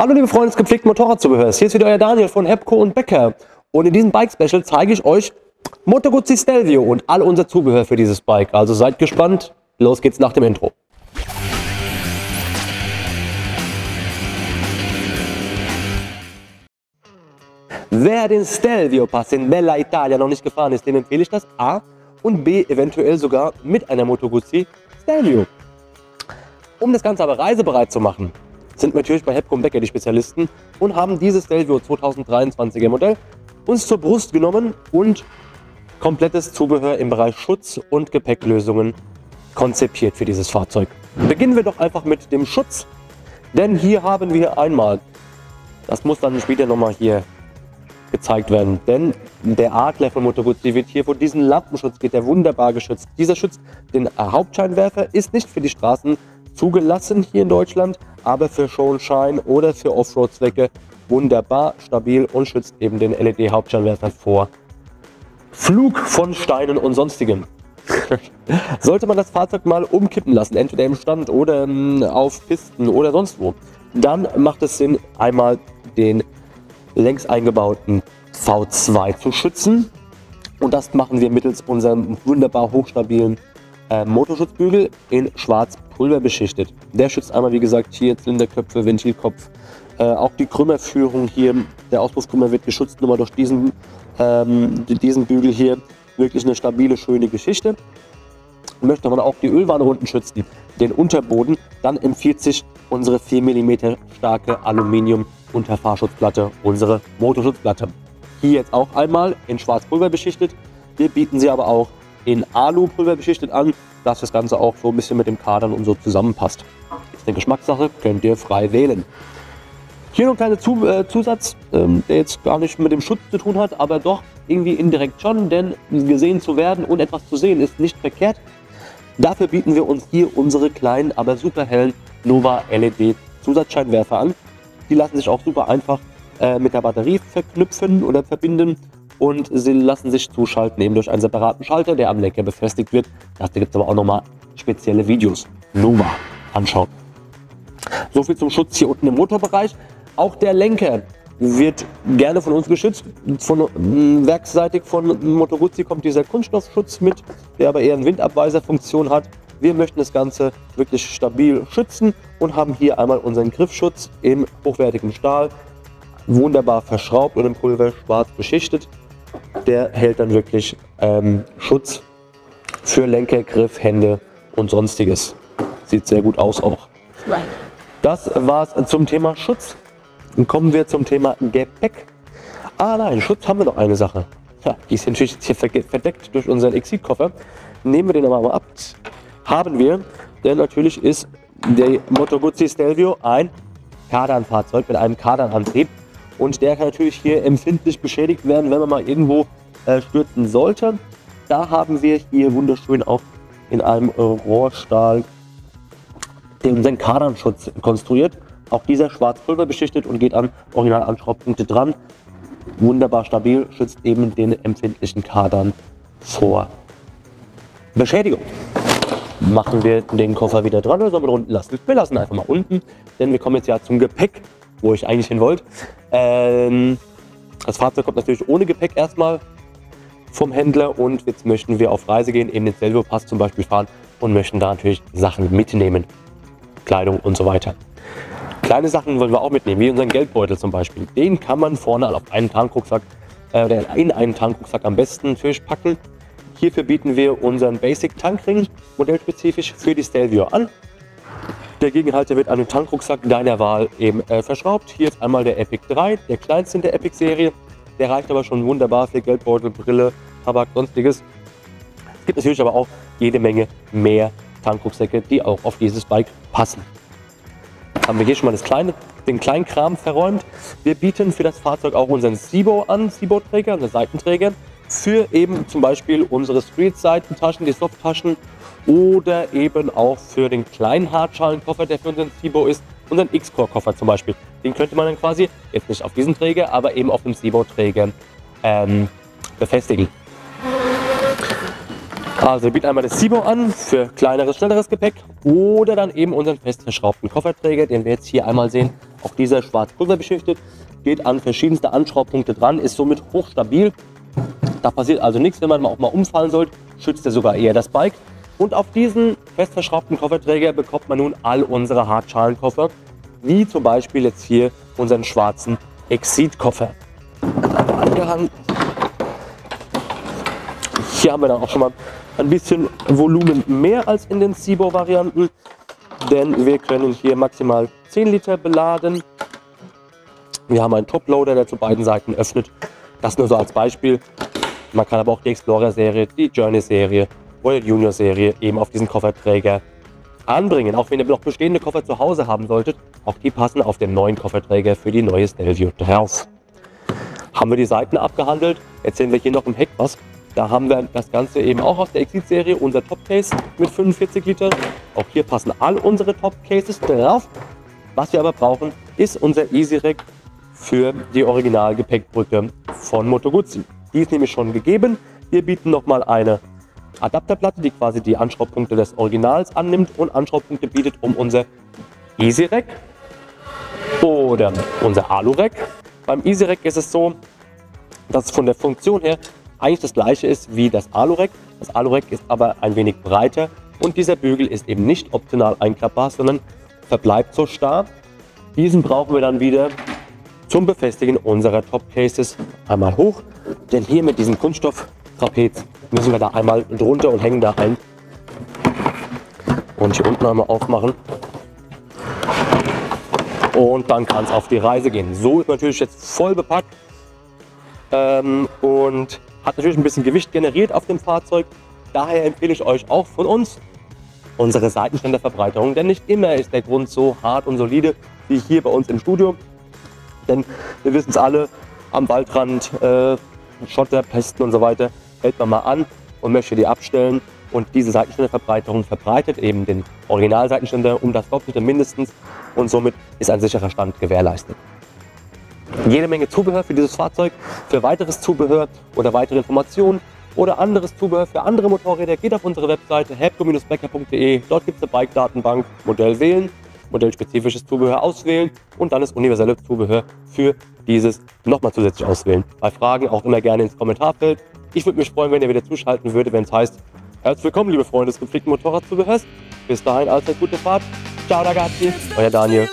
Hallo liebe Freunde des gepflegten Motorradzubehörs, hier ist wieder euer Daniel von Hepco und Becker und in diesem Bike Special zeige ich euch Moto Guzzi Stelvio und all unser Zubehör für dieses Bike. Also seid gespannt, los geht's nach dem Intro. Wer den Stelvio Pass in Bella Italia noch nicht gefahren ist, dem empfehle ich das A und B eventuell sogar mit einer Moto Guzzi Stelvio. Um das Ganze aber reisebereit zu machen, sind natürlich bei Hepcom Becker die Spezialisten und haben dieses Stelvio 2023er Modell uns zur Brust genommen und komplettes Zubehör im Bereich Schutz und Gepäcklösungen konzipiert für dieses Fahrzeug. Beginnen wir doch einfach mit dem Schutz, denn hier haben wir einmal, das muss dann später nochmal hier gezeigt werden, denn der Adler von Moto Guzzi wird hier von diesem Lampenschutz geht der wunderbar geschützt. Dieser schützt den Hauptscheinwerfer, ist nicht für die Straßen zugelassen hier in Deutschland, aber für Show und Shine oder für Offroad-Zwecke wunderbar stabil und schützt eben den LED-Hauptscheinwerfer vor Flug von Steinen und sonstigem. Sollte man das Fahrzeug mal umkippen lassen, entweder im Stand oder ähm, auf Pisten oder sonst wo, dann macht es Sinn, einmal den längs eingebauten V2 zu schützen. Und das machen wir mittels unserem wunderbar hochstabilen äh, Motorschutzbügel in schwarz Pulver beschichtet. Der schützt einmal, wie gesagt, hier Zylinderköpfe, Ventilkopf, äh, auch die Krümmerführung hier, der Auspuffkrümmer wird geschützt, nur mal durch diesen, ähm, diesen Bügel hier. Wirklich eine stabile, schöne Geschichte. Möchte man auch die Ölwanne unten schützen, den Unterboden, dann empfiehlt sich unsere 4 mm starke Aluminium Unterfahrschutzplatte, unsere Motorschutzplatte. Hier jetzt auch einmal in Schwarzpulver beschichtet. Wir bieten sie aber auch in Alupulver beschichtet an, dass das Ganze auch so ein bisschen mit dem Kadern und so zusammenpasst. Ist eine Geschmackssache, könnt ihr frei wählen. Hier noch ein kleiner äh, Zusatz, ähm, der jetzt gar nicht mit dem Schutz zu tun hat, aber doch irgendwie indirekt schon, denn gesehen zu werden und etwas zu sehen ist nicht verkehrt. Dafür bieten wir uns hier unsere kleinen, aber super hellen Nova LED Zusatzscheinwerfer an. Die lassen sich auch super einfach äh, mit der Batterie verknüpfen oder verbinden und sie lassen sich zuschalten eben durch einen separaten Schalter, der am Lenker befestigt wird. Dazu gibt es aber auch nochmal spezielle Videos. Nova anschauen. So viel zum Schutz hier unten im Motorbereich. Auch der Lenker wird gerne von uns geschützt. Von äh, werksseitig von Moto Guzzi kommt dieser Kunststoffschutz mit, der aber eher eine Windabweiserfunktion hat. Wir möchten das Ganze wirklich stabil schützen und haben hier einmal unseren Griffschutz im hochwertigen Stahl, wunderbar verschraubt und im Pulver schwarz beschichtet. Der hält dann wirklich ähm, Schutz für Lenker, Griff, Hände und sonstiges. Sieht sehr gut aus auch. Das war's zum Thema Schutz. Dann kommen wir zum Thema Gepäck. Ah nein, Schutz haben wir noch eine Sache. Ja, die ist natürlich jetzt hier verdeckt durch unseren Exit-Koffer. Nehmen wir den aber mal ab. Haben wir, denn natürlich ist der Moto Guzzi Stelvio ein Kardanfahrzeug mit einem Kardanantrieb. Und der kann natürlich hier empfindlich beschädigt werden, wenn man mal irgendwo äh, stürzen sollte. Da haben wir hier wunderschön auch in einem Rohrstahl den Kardanschutz konstruiert. Auch dieser Schwarzpulver beschichtet und geht an Originalanschraubpunkte dran. Wunderbar stabil, schützt eben den empfindlichen Kadern vor Beschädigung. Machen wir den Koffer wieder dran oder sollen wir unten lassen? Wir lassen einfach mal unten, denn wir kommen jetzt ja zum Gepäck, wo ich eigentlich hin wollte. Ähm, das Fahrzeug kommt natürlich ohne Gepäck erstmal vom Händler und jetzt möchten wir auf Reise gehen, eben den Selvio Pass zum Beispiel fahren und möchten da natürlich Sachen mitnehmen. Kleidung und so weiter. Kleine Sachen wollen wir auch mitnehmen, wie unseren Geldbeutel zum Beispiel. Den kann man vorne auf einen Tankrucksack äh, in einen Tankrucksack am besten natürlich packen. Hierfür bieten wir unseren Basic Tankring modellspezifisch für die Stelvio an. Der Gegenhalter wird an den Tankrucksack deiner Wahl eben äh, verschraubt. Hier ist einmal der Epic 3, der kleinste in der Epic-Serie. Der reicht aber schon wunderbar für Geldbeutel, Brille, Tabak, sonstiges. Es gibt natürlich aber auch jede Menge mehr Tankrucksäcke, die auch auf dieses Bike passen. Haben wir hier schon mal das kleine, den kleinen Kram verräumt. Wir bieten für das Fahrzeug auch unseren Sibo an, Sibo-Träger, einen Seitenträger, für eben zum Beispiel unsere Street-Seitentaschen, die Softtaschen oder eben auch für den kleinen Hartschalenkoffer, der für unseren Sibo ist, unseren X-Core-Koffer zum Beispiel. Den könnte man dann quasi, jetzt nicht auf diesen Träger, aber eben auf dem Sibo-Träger ähm, befestigen. Also wir bieten einmal das Sibo an für kleineres, schnelleres Gepäck oder dann eben unseren fest verschraubten Kofferträger, den wir jetzt hier einmal sehen. Auch dieser schwarz-pulver beschichtet, geht an verschiedenste Anschraubpunkte dran, ist somit hochstabil. Da passiert also nichts, wenn man auch mal umfallen sollte, schützt er sogar eher das Bike. Und auf diesen fest verschraubten Kofferträger bekommt man nun all unsere Hartschalenkoffer, wie zum Beispiel jetzt hier unseren schwarzen Exit-Koffer. Hier haben wir dann auch schon mal ein bisschen Volumen mehr als in den Cibo-Varianten, denn wir können hier maximal 10 Liter beladen. Wir haben einen Toploader, der zu beiden Seiten öffnet. Das nur so als Beispiel. Man kann aber auch die Explorer-Serie, die Journey-Serie die Junior-Serie eben auf diesen Kofferträger anbringen. Auch wenn ihr noch bestehende Koffer zu Hause haben solltet, auch die passen auf den neuen Kofferträger für die neue Stelvio drauf. Haben wir die Seiten abgehandelt, erzählen wir hier noch im Heck was. Da haben wir das Ganze eben auch aus der Exit-Serie, unser Top-Case mit 45 Liter. Auch hier passen all unsere Top-Cases drauf. Was wir aber brauchen, ist unser EasyRack für die Original-Gepäckbrücke von Moto Guzzi. Die ist nämlich schon gegeben. Wir bieten nochmal eine Adapterplatte, die quasi die Anschraubpunkte des Originals annimmt und Anschraubpunkte bietet, um unser EasyRack oder unser Alu-Rack. Beim EasyRack ist es so, dass es von der Funktion her eigentlich das gleiche ist wie das Alureck. Das Alureck ist aber ein wenig breiter und dieser Bügel ist eben nicht optional einklappbar, sondern verbleibt so starr. Diesen brauchen wir dann wieder zum Befestigen unserer Top Cases einmal hoch, denn hier mit diesem Kunststofftrapez müssen wir da einmal drunter und hängen da ein. Und hier unten einmal aufmachen. Und dann kann es auf die Reise gehen. So ist natürlich jetzt voll bepackt. Ähm, und hat natürlich ein bisschen Gewicht generiert auf dem Fahrzeug. Daher empfehle ich euch auch von uns unsere Seitenständerverbreiterung, denn nicht immer ist der Grund so hart und solide wie hier bei uns im Studio. Denn wir wissen es alle, am Waldrand, äh, Schotter, Pesten und so weiter, hält man mal an und möchte die abstellen. Und diese Seitenständerverbreiterung verbreitet eben den Originalseitenständer um das Doppelte mindestens und somit ist ein sicherer Stand gewährleistet jede Menge Zubehör für dieses Fahrzeug. Für weiteres Zubehör oder weitere Informationen oder anderes Zubehör für andere Motorräder geht auf unsere Webseite helpco-becker.de. Dort gibt es eine Bike-Datenbank, Modell wählen, modellspezifisches Zubehör auswählen und dann das universelle Zubehör für dieses nochmal zusätzlich auswählen. Bei Fragen auch immer gerne ins Kommentarfeld. Ich würde mich freuen, wenn ihr wieder zuschalten würdet, wenn es heißt, herzlich willkommen, liebe Freunde des gepflegten Motorradzubehörs. Bis dahin, allzeit gute Fahrt. Ciao ragazzi, euer Daniel.